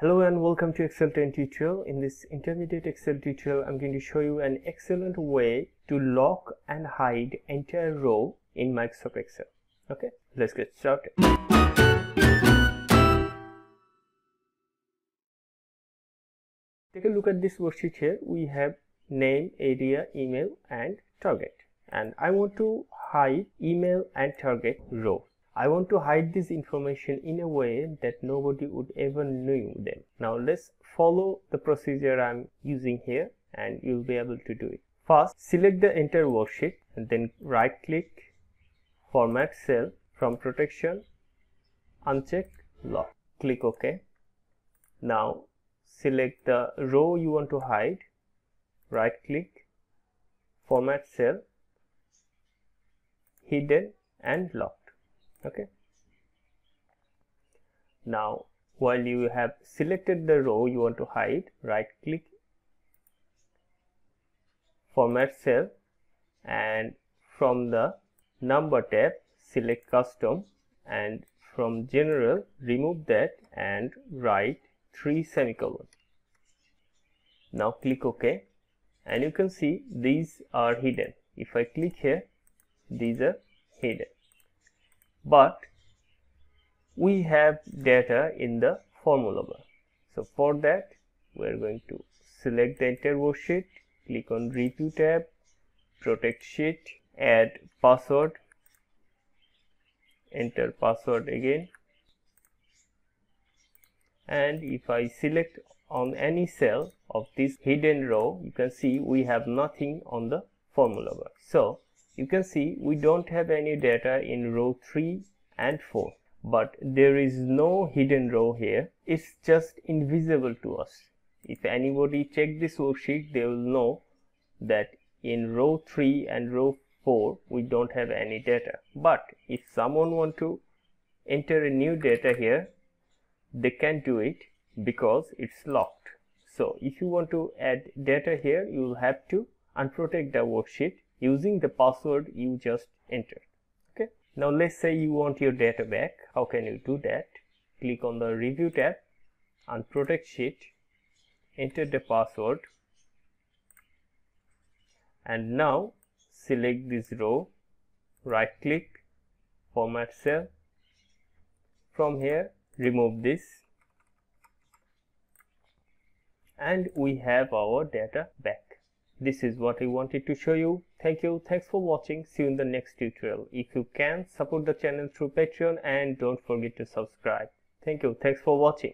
Hello and welcome to Excel 10 tutorial. In this intermediate Excel tutorial, I'm going to show you an excellent way to lock and hide entire row in Microsoft Excel. Okay, let's get started. Take a look at this worksheet here. We have name, area, email and target. And I want to hide email and target row. I want to hide this information in a way that nobody would ever know them. Now let's follow the procedure I'm using here and you'll be able to do it. First, select the entire worksheet and then right click, format cell from protection, uncheck lock, click OK. Now select the row you want to hide, right click, format cell, hidden and lock okay. Now while you have selected the row you want to hide right click format cell and from the number tab select custom and from general remove that and write 3 semicolon. Now click ok. And you can see these are hidden. If I click here these are hidden but we have data in the formula bar. So for that we are going to select the entire worksheet, click on review tab, protect sheet, add password, enter password again and if I select on any cell of this hidden row you can see we have nothing on the formula bar. So you can see we don't have any data in row 3 and 4 but there is no hidden row here. It's just invisible to us. If anybody check this worksheet they will know that in row 3 and row 4 we don't have any data. But if someone want to enter a new data here they can do it because it's locked. So if you want to add data here you will have to unprotect the worksheet using the password you just entered. Okay. Now let's say you want your data back. How can you do that? Click on the review tab, and unprotect sheet, enter the password and now select this row, right click, format cell. From here remove this and we have our data back. This is what I wanted to show you. Thank you. Thanks for watching. See you in the next tutorial. If you can, support the channel through Patreon and don't forget to subscribe. Thank you. Thanks for watching.